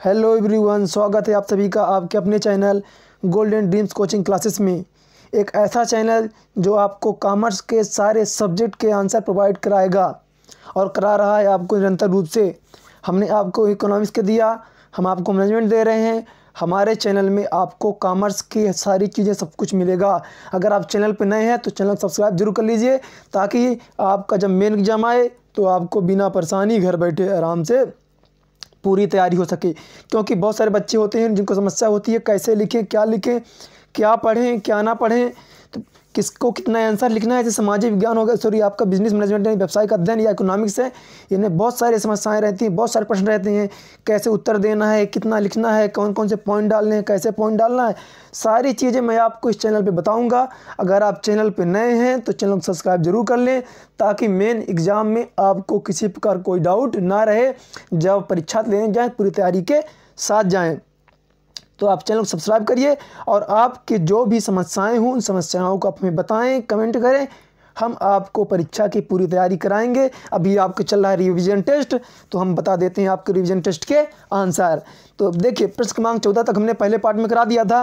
Hello everyone, स्वागत है आप सभी का आपके अपने channel golden dreams coaching classes में। एक ऐसा चैनल जो आपको कॉमर्स के सारे सब्जेक्ट के आंसर प्रोवाइड कराएगा और करा रहा है आपको निरंतर रूप से। हमने आपको इकोनॉमिक्स के दिया, हम आपको मैनेजमेंट दे रहे हैं, हमारे चैनल में आपको कॉमर्स की सारी चीज़ें सब कुछ मिलेगा। अगर आप चैनल पर नए हैं तो चैनल सब्सक्राइब ज़रूर कर लीजिए, ताकि आपका जब मेन एग्ज़ाम आए तो आपको बिना परेशानी घर बैठे आराम से पूरी तैयारी हो सके। क्योंकि बहुत सारे बच्चे होते हैं जिनको समस्या होती है, कैसे लिखें, क्या लिखें, क्या पढ़ें, क्या ना पढ़ें तो किसको कितना आंसर लिखना है? जैसे सामाजिक विज्ञान होगा सॉरी आपका बिज़नेस मैनेजमेंट है व्यवसाय का अध्ययन या इकोनॉमिक्स है, इनमें बहुत सारी समस्याएँ रहती हैं, बहुत सारे प्रश्न रहते हैं, कैसे उत्तर देना है, कितना लिखना है कौन कौन से पॉइंट डालने हैं, कैसे पॉइंट डालना है, सारी चीज़ें मैं आपको इस चैनल पर बताऊँगा। अगर आप चैनल पर नए हैं तो चैनल को सब्सक्राइब ज़रूर कर लें, ताकि मेन एग्ज़ाम में आपको किसी प्रकार कोई डाउट ना रहे। जब परीक्षा लेने जाएँ, पूरी तैयारी के साथ जाएँ। तो आप चैनल को सब्सक्राइब करिए और आपके जो भी समस्याएँ हों, उन समस्याओं को आप हमें बताएँ, कमेंट करें। हम आपको परीक्षा की पूरी तैयारी कराएँगे। अभी आपके चल रहा है रिवीजन टेस्ट तो हम बता देते हैं आपके रिवीजन टेस्ट के आंसर तो देखिए, प्रश्न क्रमांक चौदह तक हमने पहले पार्ट में करा दिया था।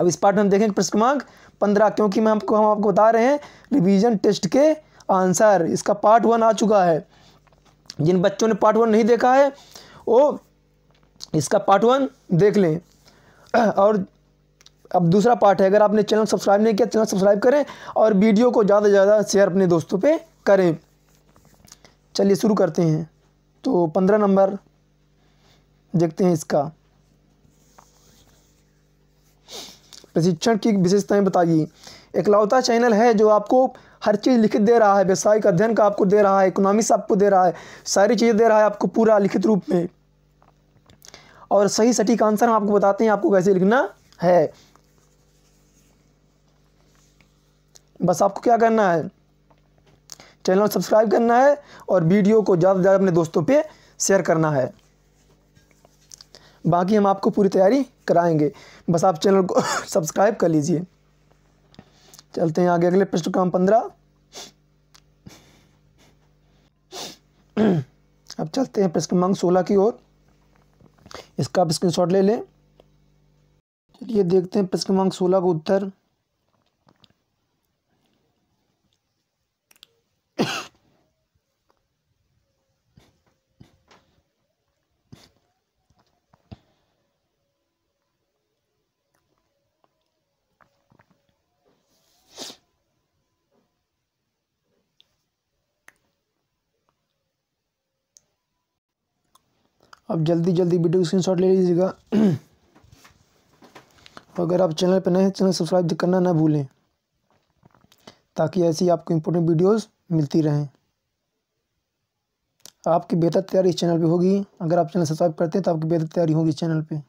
अब इस पार्ट में हम देखेंगे प्रश्न क्रमांक पंद्रह, क्योंकि मैं आपको, हम आपको बता रहे हैं रिवीजन टेस्ट के आंसर इसका पार्ट वन आ चुका है। जिन बच्चों ने पार्ट वन नहीं देखा है, वो इसका पार्ट वन देख लें। और अब दूसरा पार्ट है, अगर आपने चैनल सब्सक्राइब नहीं किया चैनल सब्सक्राइब करें और वीडियो को ज़्यादा से ज़्यादा शेयर अपने दोस्तों पे करें। चलिए शुरू करते हैं। तो पंद्रह नंबर देखते हैं इसका। प्रशिक्षण की विशेषताएँ बताइए। एकलौता चैनल है जो आपको हर चीज़ लिखित दे रहा है, व्यवसायिक अध्ययन का आपको दे रहा है इकोनॉमिक्स आपको दे रहा है, सारी चीज़ें दे रहा है आपको पूरा लिखित रूप में। और सही सटीक आंसर हम आपको बताते हैं, आपको कैसे लिखना है। बस आपको क्या करना है, चैनल सब्सक्राइब करना है और वीडियो को ज़्यादा से ज़्यादा अपने दोस्तों पे शेयर करना है। बाकी हम आपको पूरी तैयारी कराएँगे। बस आप चैनल को सब्सक्राइब कर लीजिए। चलते हैं आगे, अगले प्रश्न क्रम पंद्रह। अब चलते हैं प्रश्न क्रमांक सोलह की ओर। इसका आप स्क्रीनशॉट ले लें। चलिए देखते हैं प्रश्न क्रमांक सोलह का उत्तर। अब जल्दी जल्दी वीडियो स्क्रीन शॉट ले लीजिएगा। अगर आप चैनल पर नए हैं चैनल सब्सक्राइब करना ना भूलें, ताकि ऐसी आपको इम्पोर्टेंट वीडियोस मिलती रहें। आपकी बेहतर तैयारी इस चैनल पे होगी। अगर आप चैनल सब्सक्राइब करते हैं तो आपकी बेहतर तैयारी होगी इस चैनल पे।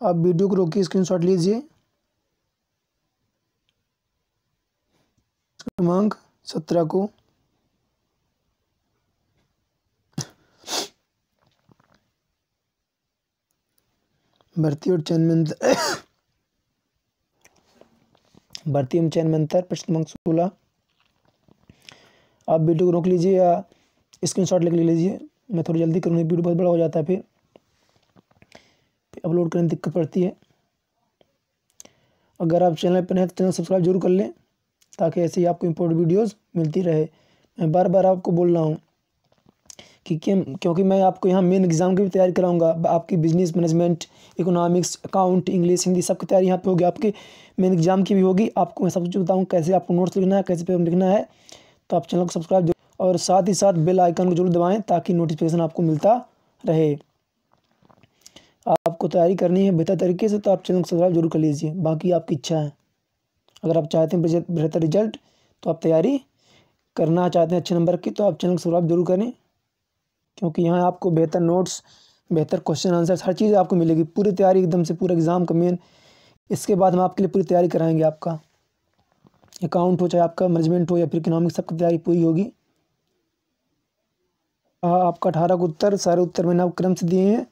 आप वीडियो को रोकिए स्क्रीनशॉट लीजिए। क्रमांक सत्रह को। भर्ती और चयन में भर्ती एवं चयन में अंतर प्रश्न क्रमांक सोलह। आप वीडियो को रोक लीजिए या स्क्रीन शॉट लिख लीजिए। मैं थोड़ी जल्दी करूँगी, वीडियो बहुत बड़ा हो जाता है फिर। अपलोड करने में दिक्कत पड़ती है। अगर आप चैनल पर नए तो चैनल सब्सक्राइब ज़रूर कर लें। ताकि ऐसे ही आपको इम्पोर्टेंट वीडियोस मिलती रहे। मैं बार बार आपको बोल रहा हूँ कि क्योंकि मैं आपको यहाँ मेन एग्ज़ाम की भी तैयारी कराऊँगा। आपकी business management economics account English Hindi सब की तैयारी यहाँ पे होगी। आपके मेन एग्ज़ाम की भी होगी। आपको मैं सब कुछ बताऊँ कैसे आपको नोट्स लिखना है, कैसे पेपर लिखना है तो आप चैनल को सब्सक्राइब और साथ ही साथ बेल आइकन को ज़रूर दबाएँ ताकि नोटिफिकेशन आपको मिलता रहे। आपको तैयारी करनी है बेहतर तरीके से तो आप चैनल को सब्सक्राइब ज़रूर कर लीजिए। बाकी आपकी इच्छा है। अगर आप चाहते हैं बेहतर रिज़ल्ट तो आप तैयारी करना चाहते हैं अच्छे नंबर की तो आप चैनल को सब्सक्राइब ज़रूर करें। क्योंकि यहाँ आपको बेहतर नोट्स, बेहतर क्वेश्चन आंसर हर चीज़ आपको मिलेगी। पूरी तैयारी एकदम से, पूरा एग्ज़ाम का मेन। इसके बाद हम आपके लिए पूरी तैयारी कराएँगे आपका। अकाउंट हो, चाहे आपका मैनेजमेंट हो या फिर इकोनॉमिक सबकी तैयारी पूरी होगी। आपका अठारह का उत्तर, सारे उत्तर मैंने आप क्रम से दिए हैं।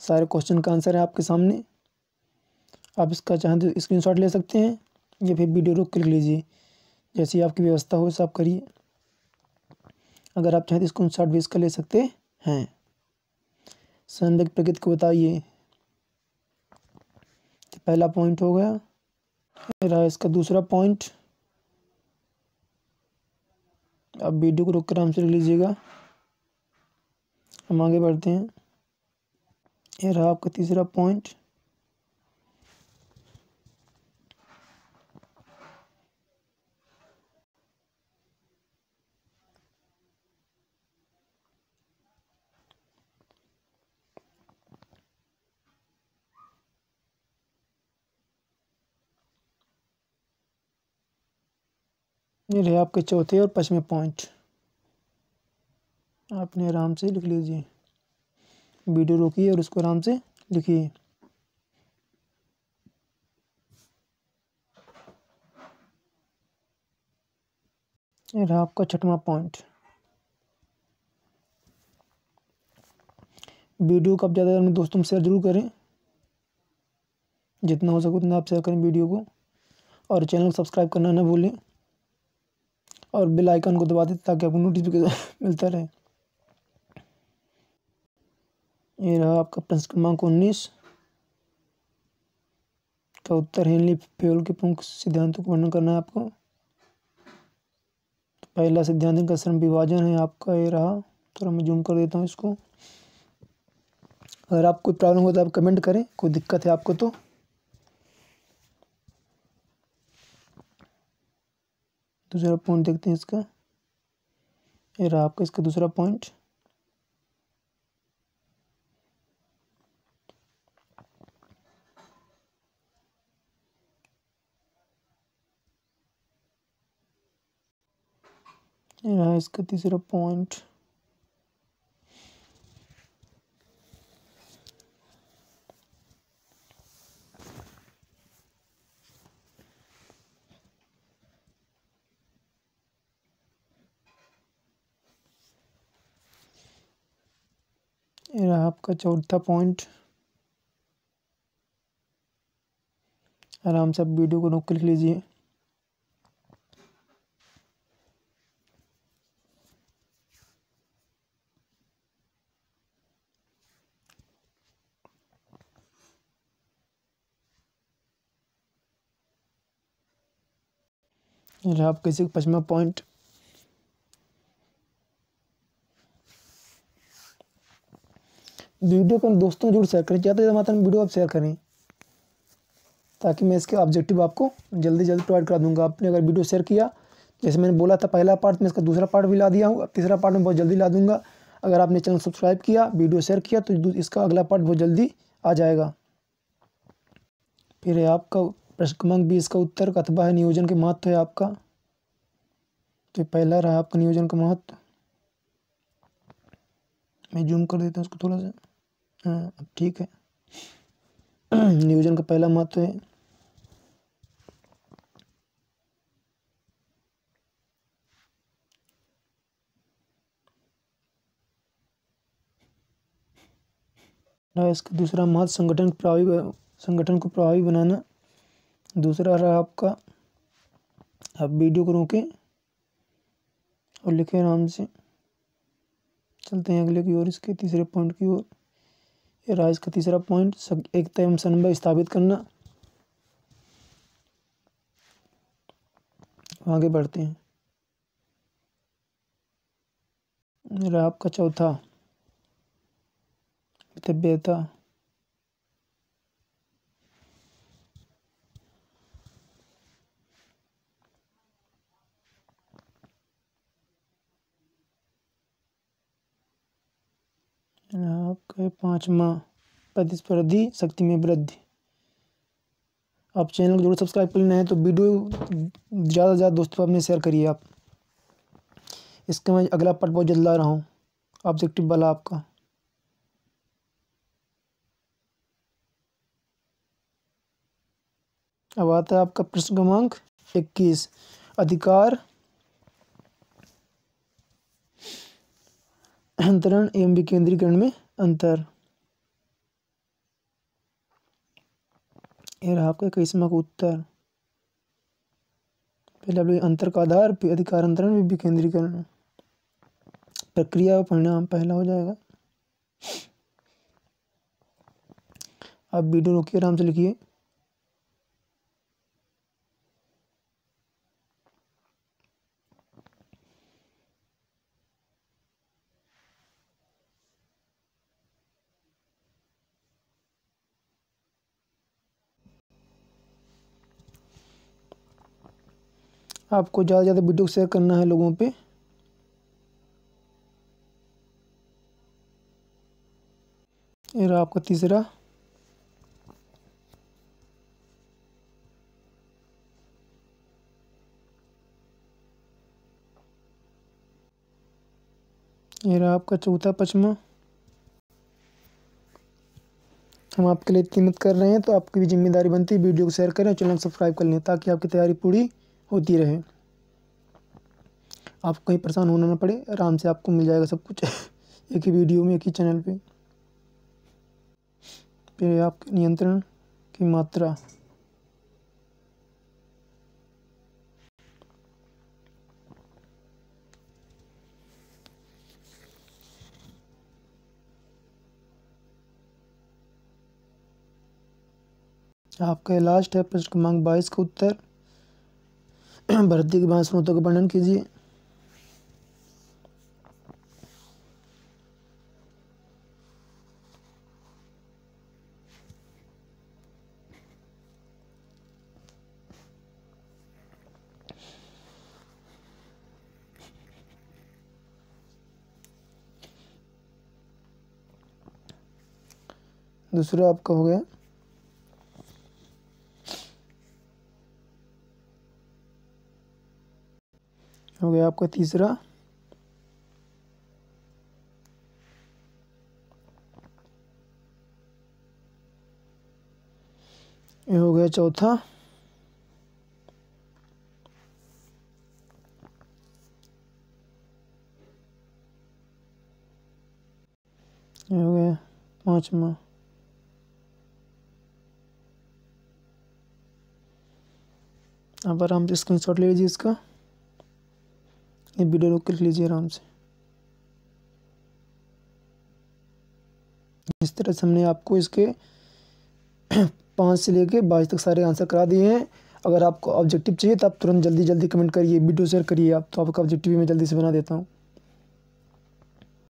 सारे क्वेश्चन का आंसर है आपके सामने। आप इसका चाहें तो स्क्रीन ले सकते हैं। या फिर वीडियो रोक कर लीजिए। जैसी आपकी व्यवस्था हो सब करिए। अगर आप चाहें तो इसको शॉर्ट भी इसका ले सकते हैं। संद प्रकृति को बताइए। तो पहला पॉइंट हो गया। रहा इसका दूसरा पॉइंट आप वीडियो को रोक कर आराम से रख लीजिएगा। हम आगे बढ़ते हैं। ये रहा आपका तीसरा पॉइंट ये रहे आपके चौथे और पचवें पॉइंट आपने आराम से लिख लीजिए। वीडियो रोकिए और उसको आराम से लिखिए। रहा आपका छठवा पॉइंट वीडियो को आप ज़्यादा अपने दोस्तों में शेयर ज़रूर करें। जितना हो सके उतना आप शेयर करें वीडियो को। और चैनल को सब्सक्राइब करना ना भूलें। और बेल आइकन को दबा दें ताकि आपको नोटिफिकेशन मिलता रहे। ये रहा आपका प्रश्न क्रमांक उन्नीस। का उत्तर हेनली फ्यूल के प्रमुख सिद्धांतों का वर्णन करना है आपको। तो पहला सिद्धांत का श्रम विभाजन है आपका, ये रहा। थोड़ा मैं जूम कर देता हूँ इसको। अगर आपको कोई प्रॉब्लम हो तो आप कमेंट करें, कोई दिक्कत है आपको तो। दूसरा पॉइंट देखते हैं इसका। ये रहा आपका इसका दूसरा पॉइंट ये रहा इसका तीसरा पॉइंट ये रहा आपका चौथा पॉइंट आराम से आप वीडियो को रोक कर लिख लीजिए। रहा आपका पचमा पॉइंट वीडियो को दोस्तों ज़रूर शेयर करें ज़्यादा से मात्रा में वीडियो आप शेयर करें। ताकि मैं इसके ऑब्जेक्टिव आपको जल्दी जल्दी प्रोवाइड करा दूँगा। आपने अगर वीडियो शेयर किया, जैसे मैंने बोला था पहला पार्ट में इसका दूसरा पार्ट भी ला दिया हूँ। तीसरा पार्ट में बहुत जल्दी ला दूँगा। अगर आपने चैनल सब्सक्राइब किया, वीडियो शेयर किया तो इसका अगला पार्ट बहुत जल्दी आ जाएगा। फिर है आपका प्रश्न क्रमांक बीस का उत्तर कथबा है, नियोजन के महत्व है आपका। तो पहला रहा आपका नियोजन का महत्व। मैं जूम कर देता हूँ उसको थोड़ा सा। अब ठीक है। नियोजन का पहला महत्व है। इसका दूसरा महत्व, संगठन प्रभावी संगठन को प्रभावी बनाना। दूसरा रहा आपका, आप वीडियो को रोकें और लिखें आराम से। चलते हैं अगले की ओर, इसके तीसरे पॉइंट की ओर। ये का तीसरा पॉइंट एकता एवं समन्वय स्थापित करना। आगे बढ़ते हैं। रहा आपका चौथा। मितव्यता आपका पाँचवा प्रतिस्पर्धी शक्ति में वृद्धि। आप चैनल को ज़रूर सब्सक्राइब कर लेना है तो वीडियो ज़्यादा से ज़्यादा दोस्तों अपने शेयर करिए आप। इसका मैं अगला पार्ट बहुत जल्द ला रहा हूँ। ऑब्जेक्टिव वाला आपका। अब आता है आपका प्रश्न क्रमांक इक्कीस, अधिकार अंतरण एवं विकेंद्रीकरण में अंतर। ये रहा आपका इक्कीसवा का उत्तर। पहले आप अंतर का आधार, फिर अधिकार अंतरण विकेंद्रीकरण। प्रक्रिया और परिणाम, पहला हो जाएगा। आप वीडियो रोकिए, आराम से लिखिए। आपको ज़्यादा से ज़्यादा वीडियो शेयर करना है लोगों पे। ये रहा आपका तीसरा। ये रहा आपका चौथा, पचमा। हम आपके लिए इतनी मत कर रहे हैं तो आपकी भी ज़िम्मेदारी बनती है वीडियो को शेयर करें चैनल सब्सक्राइब कर लें ताकि आपकी तैयारी पूरी होती रहे। आपको कहीं परेशान होना ना पड़े, आराम से आपको मिल जाएगा सब कुछ। एक ही वीडियो में, एक ही चैनल पे। फिर आपके नियंत्रण की मात्रा। आपका लास्ट है, प्रश्न क्रमांक बाईस का उत्तर। भर्ती के स्रोतों का वर्णन कीजिए। दूसरा आपका हो गया। आपका तीसरा। ये हो गया चौथा। ये हो गया पांचवा। अब आराम से स्क्रीन शॉट ले लीजिए इसका। ये वीडियो रोक कर लीजिए आराम से। इस तरह से हमने आपको इसके पाँच से लेके बाईस तक सारे आंसर करा दिए हैं। अगर आपको ऑब्जेक्टिव चाहिए तो आप तुरंत जल्दी जल्दी कमेंट करिए, वीडियो शेयर करिए, आप तो आपका ऑब्जेक्टिव भी मैं जल्दी से बना देता हूँ।